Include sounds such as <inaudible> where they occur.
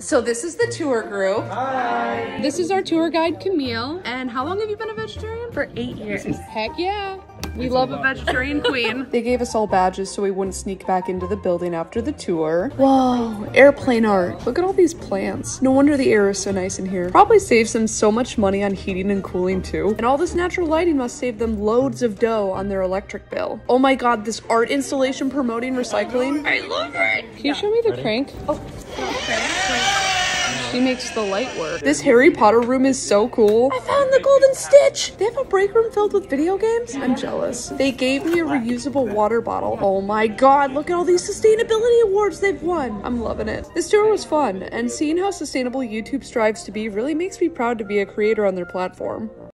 So this is the tour group. Hi. This is our tour guide, Camille. And how long have you been a vegetarian? For eight years. Heck yeah. We love a vegetarian <laughs> queen. They gave us all badges so we wouldn't sneak back into the building after the tour. Whoa, airplane art. Look at all these plants. No wonder the air is so nice in here. Probably saves them so much money on heating and cooling too. And all this natural lighting must save them loads of dough on their electric bill. Oh my god, this art installation promoting recycling. I love it. Can you show me the crank? Oh, she makes the light work. This Harry Potter room is so cool. I found the golden snitch. They have a break room filled with video games. I'm jealous. They gave me a reusable water bottle. Oh my god, look at all these sustainability awards they've won. I'm loving it. This tour was fun, and seeing how sustainable YouTube strives to be really makes me proud to be a creator on their platform.